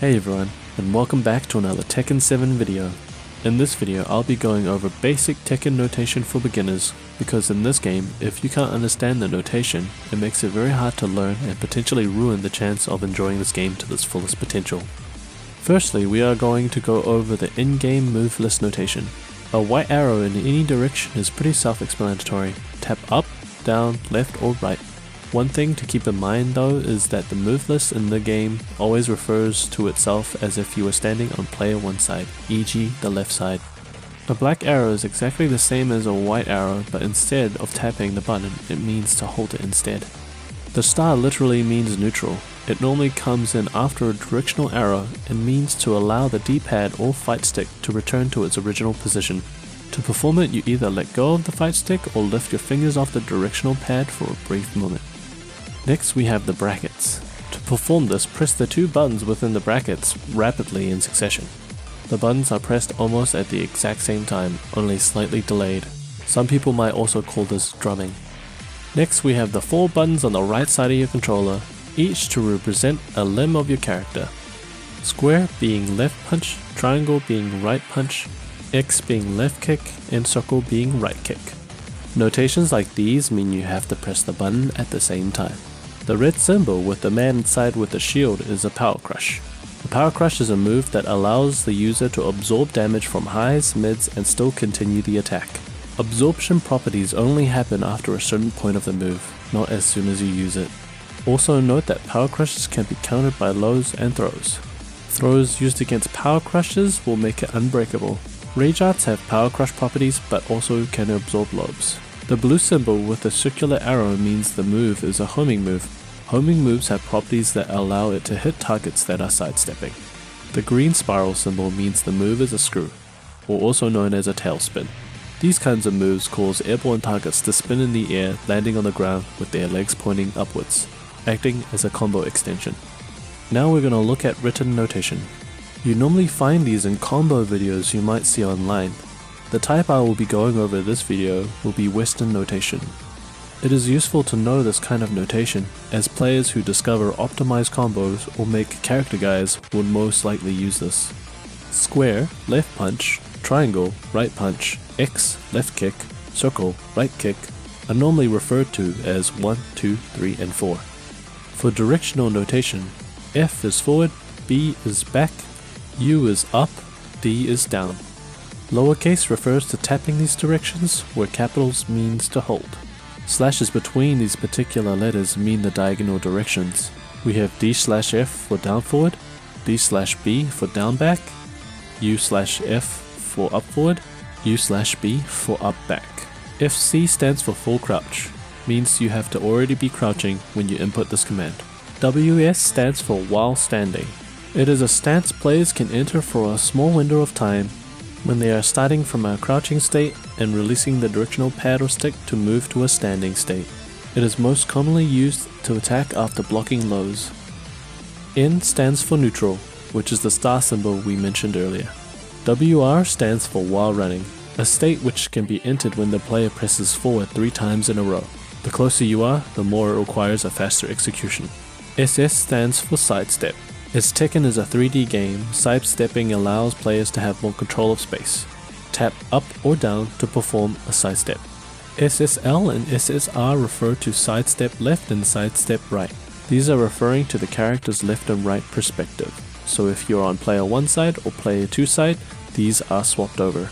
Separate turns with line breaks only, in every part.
Hey everyone, and welcome back to another Tekken 7 video. In this video, I'll be going over basic Tekken notation for beginners, because in this game, if you can't understand the notation, it makes it very hard to learn and potentially ruin the chance of enjoying this game to its fullest potential. Firstly, we are going to go over the in-game move list notation. A white arrow in any direction is pretty self-explanatory. Tap up, down, left or right. One thing to keep in mind though is that the move list in the game always refers to itself as if you were standing on player 1 side, e.g. the left side. A black arrow is exactly the same as a white arrow but instead of tapping the button it means to hold it instead. The star literally means neutral. It normally comes in after a directional arrow and means to allow the D-pad or fight stick to return to its original position. To perform it you either let go of the fight stick or lift your fingers off the directional pad for a brief moment. Next we have the brackets. To perform this, press the two buttons within the brackets rapidly in succession. The buttons are pressed almost at the exact same time, only slightly delayed. Some people might also call this drumming. Next we have the four buttons on the right side of your controller, each to represent a limb of your character. Square being left punch, triangle being right punch, X being left kick, and circle being right kick. Notations like these mean you have to press the button at the same time. The red symbol with the man inside with the shield is a power crush. The power crush is a move that allows the user to absorb damage from highs, mids, and still continue the attack. Absorption properties only happen after a certain point of the move, not as soon as you use it. Also note that power crushes can be countered by lows and throws. Throws used against power crushes will make it unbreakable. Rage arts have power crush properties but also can absorb lows. The blue symbol with the circular arrow means the move is a homing move. Homing moves have properties that allow it to hit targets that are sidestepping. The green spiral symbol means the move is a screw, or also known as a tailspin. These kinds of moves cause airborne targets to spin in the air, landing on the ground with their legs pointing upwards, acting as a combo extension. Now we're going to look at written notation. You normally find these in combo videos you might see online. The type I will be going over this video will be Western notation. It is useful to know this kind of notation, as players who discover optimized combos or make character guides will most likely use this. Square, left punch, triangle, right punch, X, left kick, circle, right kick are normally referred to as 1, 2, 3, and 4. For directional notation, F is forward, B is back, U is up, D is down. Lowercase refers to tapping these directions, where capitals means to hold. Slashes between these particular letters mean the diagonal directions. We have D slash F for down forward, D slash B for down back, U slash F for up forward, U slash B for up back. FC stands for full crouch, means you have to already be crouching when you input this command. WS stands for while standing, it is a stance players can enter for a small window of time when they are starting from a crouching state and releasing the directional pad or stick to move to a standing state. It is most commonly used to attack after blocking lows. N stands for neutral, which is the star symbol we mentioned earlier. WR stands for while running, a state which can be entered when the player presses forward three times in a row. The closer you are, the more it requires a faster execution. SS stands for sidestep, as Tekken is a 3D game, sidestepping allows players to have more control of space. Tap up or down to perform a sidestep. SSL and SSR refer to sidestep left and sidestep right. These are referring to the character's left and right perspective. So if you're on player 1 side or player 2 side, these are swapped over.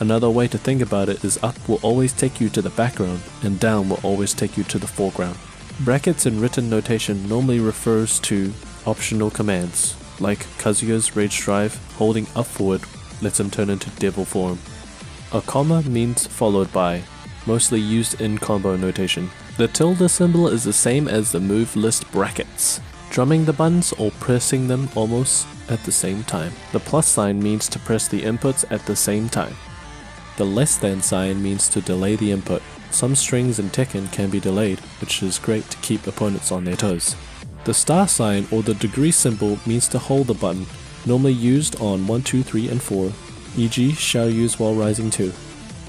Another way to think about it is up will always take you to the background and down will always take you to the foreground. Brackets in written notation normally refers to optional commands, like Kazuya's Rage Drive holding up forward lets him turn into devil form. A comma means followed by, mostly used in combo notation. The tilde symbol is the same as the move list brackets, drumming the buttons or pressing them almost at the same time. The plus sign means to press the inputs at the same time. The less than sign means to delay the input. Some strings in Tekken can be delayed, which is great to keep opponents on their toes. The star sign or the degree symbol means to hold the button, normally used on 1, 2, 3, and 4, e.g. shall use while rising 2.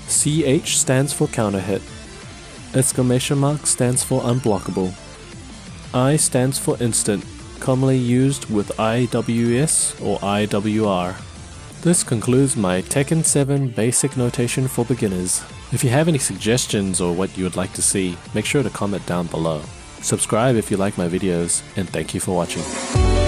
CH stands for counter hit. Exclamation mark stands for unblockable. I stands for instant, commonly used with IWS or IWR. This concludes my Tekken 7 basic notation for beginners. If you have any suggestions or what you would like to see, make sure to comment down below. Subscribe if you like my videos, and thank you for watching.